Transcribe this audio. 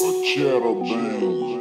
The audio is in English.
Shadow Bang.